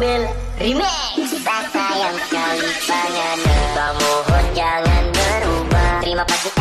Remix. Tak sayang sekali panganan Kita mohon jangan berubah. Terima kasih.